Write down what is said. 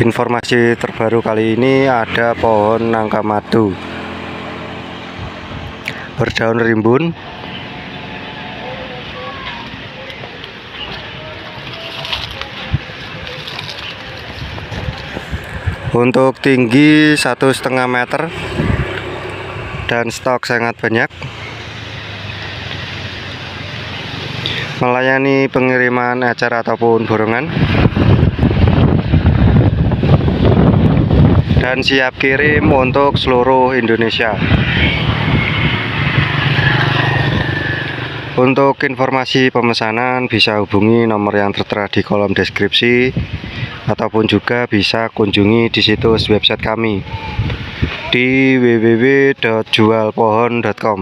Informasi terbaru kali ini ada pohon nangka madu berdaun rimbun. Untuk tinggi satu setengah meter dan stok sangat banyak. Melayani pengiriman acara ataupun borongan dan siap kirim untuk seluruh Indonesia. Untuk informasi pemesanan bisa hubungi nomor yang tertera di kolom deskripsi ataupun juga bisa kunjungi di situs website kami di www.jualpohon.com